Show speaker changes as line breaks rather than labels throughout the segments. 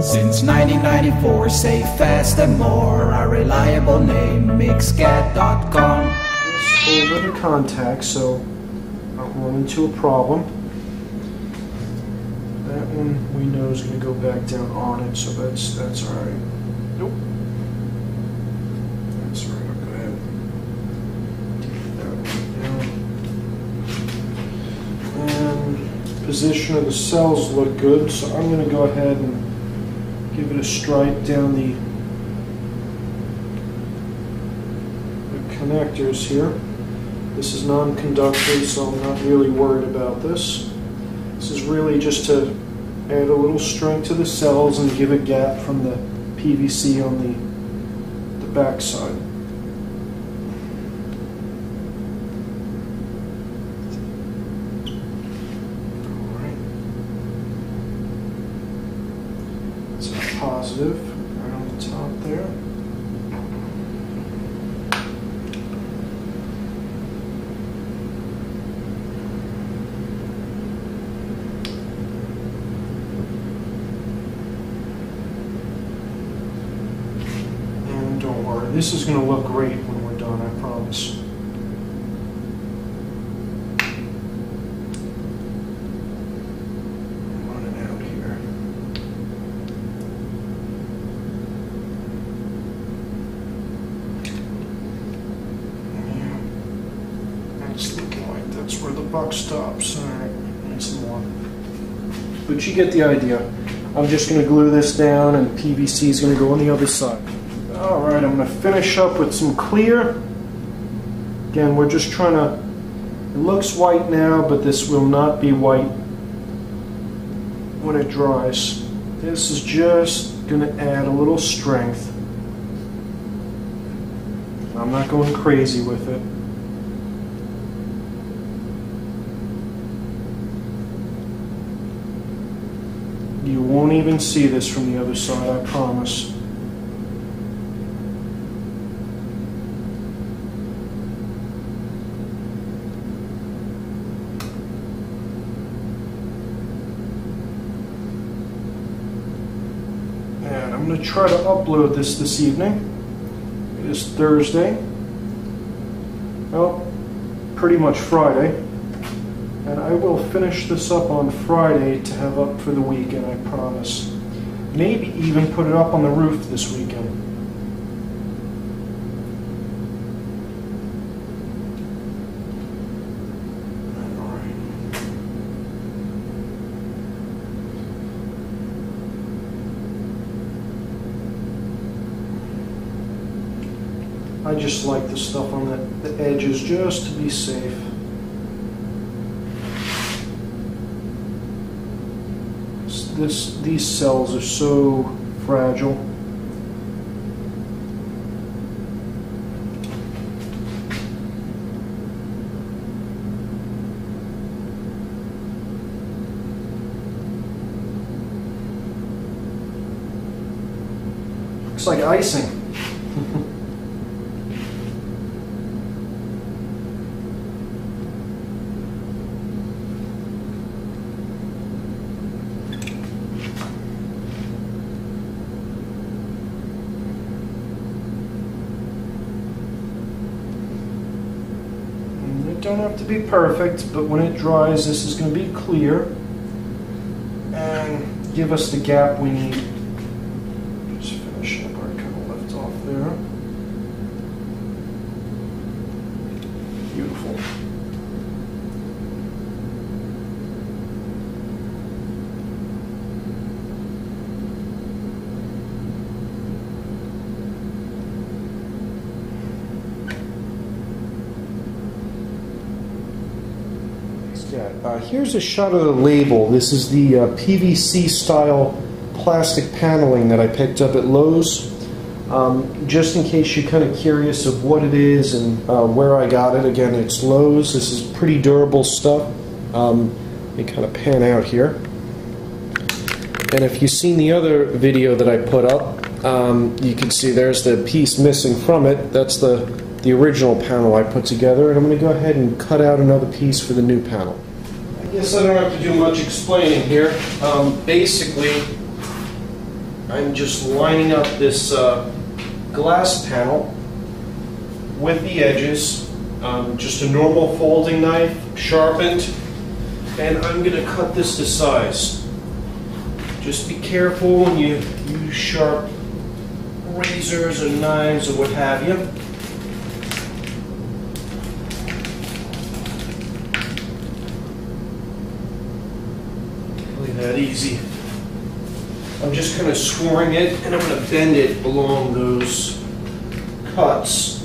Since 1994, safe, fast, and more. Our reliable name, Mixcat.com.
over the contact, so I don't run into a problem. That one we know is going to go back down on it, so that's that's all right. Nope. That's all right. I'll go ahead. Take that one down. And position of the cells look good, so I'm going to go ahead and give it a stripe down the, the connectors here. This is non-conductive, so I'm not really worried about this. This is really just to add a little strength to the cells and give a gap from the PVC on the, the back side. Positive right on the top there. And don't worry, this is going to look great when we're done, I promise. I'm running out here. Yeah. It's looking like that's where the buck stops. All right, need some more. But you get the idea. I'm just going to glue this down and PVC is going to go on the other side. All right, I'm going to finish up with some clear. Again, we're just trying to, it looks white now, but this will not be white when it dries. This is just going to add a little strength. I'm not going crazy with it. You won't even see this from the other side, I promise. And I'm going to try to upload this this evening. It is Thursday. Well, pretty much Friday. I will finish this up on Friday to have up for the weekend, I promise. Maybe even put it up on the roof this weekend. I just like the stuff on the, the edges just to be safe. This, these cells are so fragile. Looks like icing. And It don't have to be perfect, but when it dries, this is going to be clear and give us the gap we need. Just finish up where I kind of left off there. Beautiful. Uh, here's a shot of the label. This is the uh, PVC style plastic paneling that I picked up at Lowe's. Um, just in case you're kind of curious of what it is and uh, where I got it, again, it's Lowe's. This is pretty durable stuff. Um, let me kind of pan out here. And if you've seen the other video that I put up, um, you can see there's the piece missing from it. That's the, the original panel I put together. And I'm going to go ahead and cut out another piece for the new panel. I guess I don't have to do much explaining here. Um, basically, I'm just lining up this uh, glass panel with the edges, um, just a normal folding knife, sharpened, and I'm going to cut this to size. Just be careful when you use sharp razors or knives or what have you. That easy. I'm just kind of scoring it and I'm going to bend it along those cuts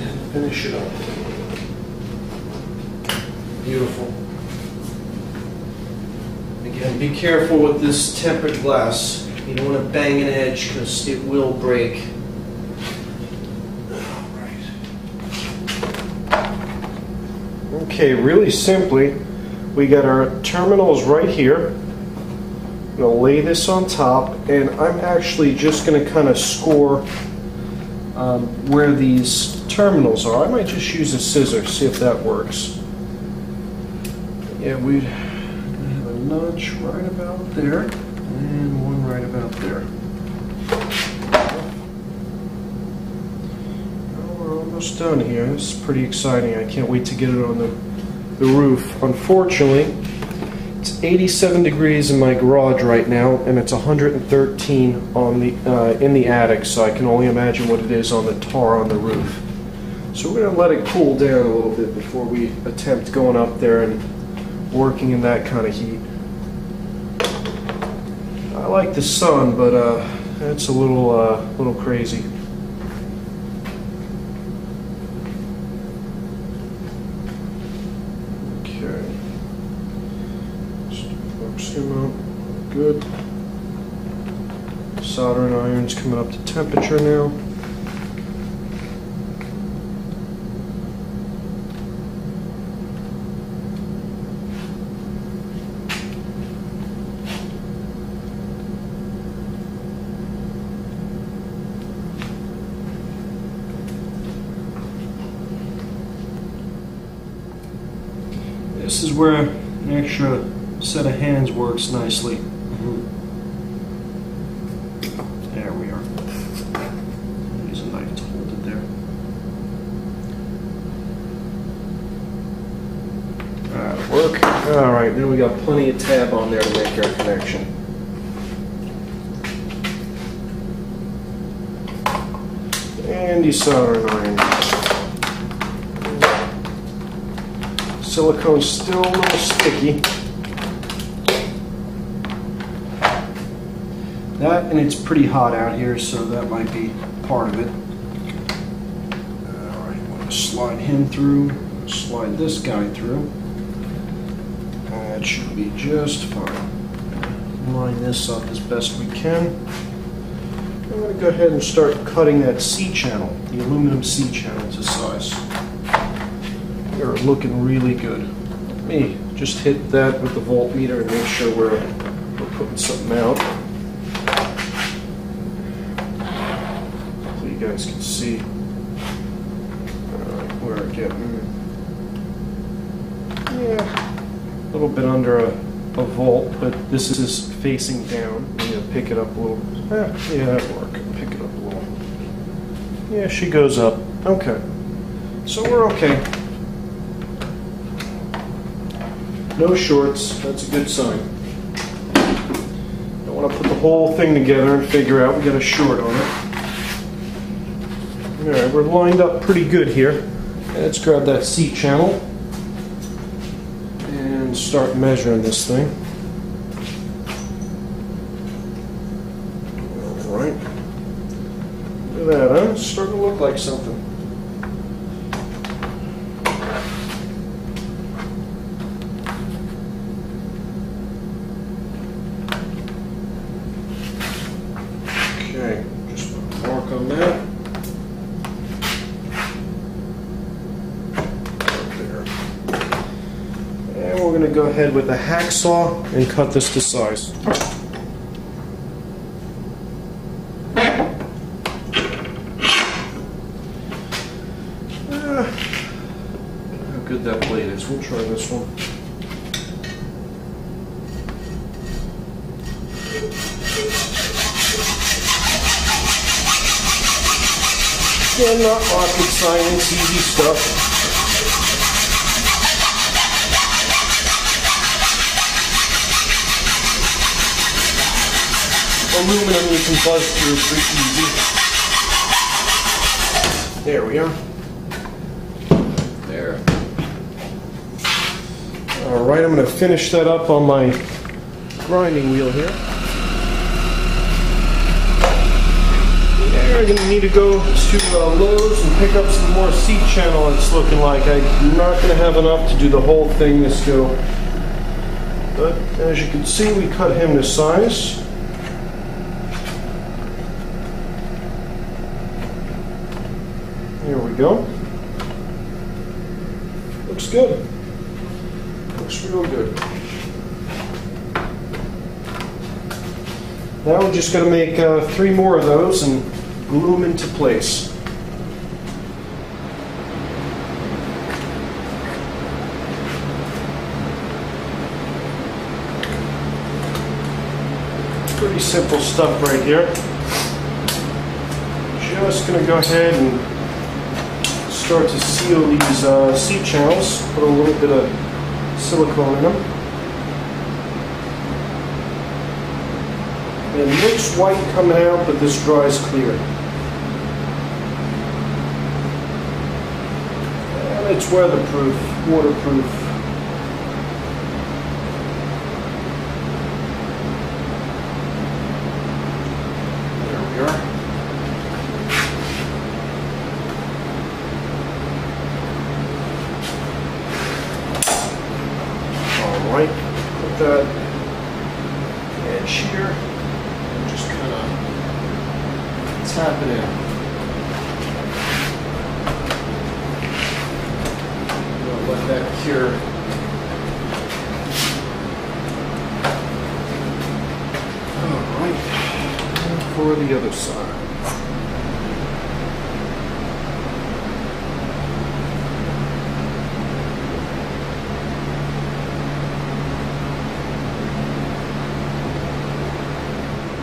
and finish it up. Beautiful. Again, be careful with this tempered glass. You don't want to bang an edge because it will break. Okay, really simply, we got our terminals right here. I'm going to lay this on top, and I'm actually just going to kind of score um, where these terminals are. I might just use a scissor, see if that works. Yeah, we'd have a notch right about there, and one right about there. We're almost done here. Is pretty exciting. I can't wait to get it on the, the roof. Unfortunately, it's 87 degrees in my garage right now, and it's 113 on the uh, in the attic. So I can only imagine what it is on the tar on the roof. So we're gonna let it cool down a little bit before we attempt going up there and working in that kind of heat. I like the sun, but uh, it's a little uh, little crazy. Okay. Focus him out. Good. Soldering iron's coming up to temperature now. This is where an extra set of hands works nicely. There we are. Use a knife to hold it there. That'll work. All right, then we got plenty of tab on there to make our connection. And desoldering iron. Silicone's still a little sticky. That, and it's pretty hot out here, so that might be part of it. All right, I'm gonna slide him through, slide this guy through. Should be just fine. Line this up as best we can. I'm gonna go ahead and start cutting that C channel, the aluminum C channel to size. They're looking really good. Let me just hit that with the voltmeter and make sure we're, we're putting something out. So you guys can see uh, where we're getting. Yeah, little bit under a, a volt, but this is facing down. I'm gonna pick it up a little. Eh, yeah, that'll work. Pick it up a little. Yeah, she goes up. Okay. So we're okay. No shorts, that's a good sign. Don't want to put the whole thing together and figure out we got a short on it. All right, we're lined up pretty good here. Let's grab that C channel and start measuring this thing. All right. Look at that, huh? It's starting to look like something. Okay, just put a mark on that. There. And we're going to go ahead with a hacksaw and cut this to size. How good that blade is. We'll try this one. Again, not rocket science, easy stuff. Aluminum you can buzz through pretty easy. There we are. There. All right, I'm going to finish that up on my grinding wheel here. I'm going to need to go to uh, Lowe's and pick up some more C channel it's looking like. I'm not going to have enough to do the whole thing this go. But as you can see, we cut him to size. Here we go. Looks good. Looks real good. Now we're just going to make uh, three more of those and glue them into place. Pretty simple stuff right here. Just going to go ahead and start to seal these uh, C channels, put a little bit of silicone in them. It looks white coming out, but this dries clear. And it's weatherproof, waterproof. that edge here and just kind of tap it in. Let that cure. All right, for the other side.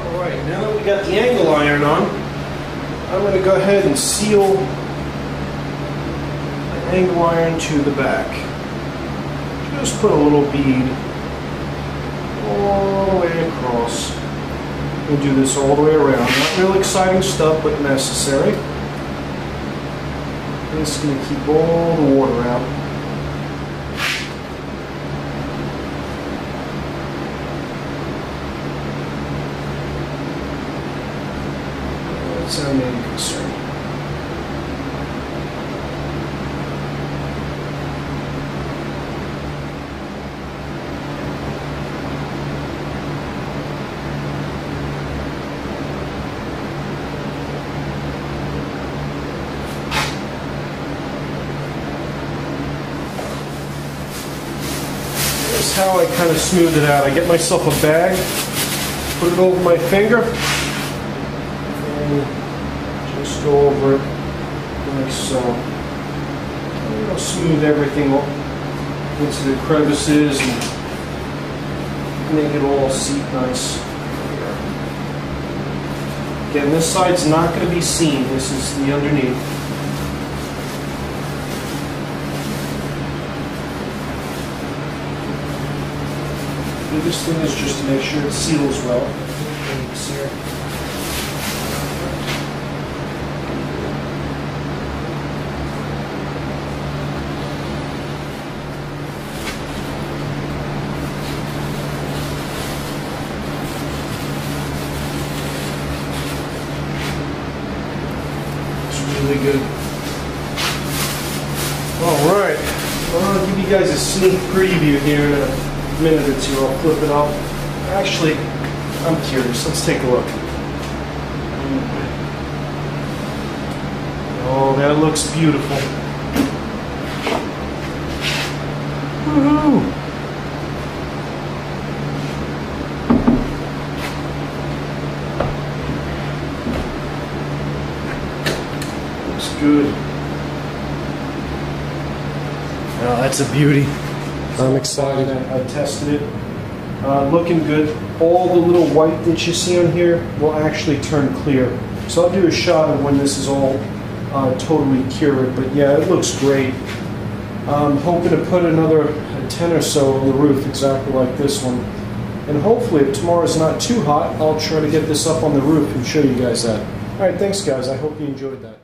All right, now that we got the angle iron on, I'm going to go ahead and seal the angle iron to the back. Just put a little bead all the way across. We'll do this all the way around. Not real exciting stuff, but necessary. This is going to keep all the water out. That's our main concern. Here's how I kind of smooth it out. I get myself a bag, put it over my finger, and just go over it like so. Smooth everything into the crevices and make it all seat nice. Again, this side's not going to be seen. This is the underneath. Biggest thing is just to make sure it seals well. really good. All right, well, I'll give you guys a sneak preview here minute or two. I'll flip it up. Actually, I'm curious. Let's take a look. Oh, that looks beautiful. Woohoo! Looks good. Oh, that's a beauty. I'm excited. I, I tested it. Uh, looking good. All the little white that you see on here will actually turn clear. So I'll do a shot of when this is all uh, totally cured. But yeah, it looks great. I'm hoping to put another 10 or so on the roof exactly like this one. And hopefully if tomorrow's not too hot, I'll try to get this up on the roof and show you guys that. Alright, thanks guys. I hope you enjoyed that.